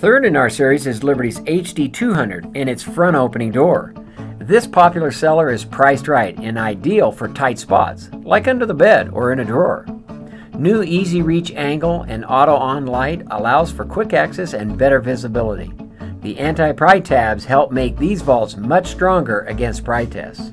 Third in our series is Liberty's HD200 and its front opening door. This popular seller is priced right and ideal for tight spots, like under the bed or in a drawer. New Easy Reach angle and auto on light allows for quick access and better visibility. The anti-pry tabs help make these vaults much stronger against pry tests.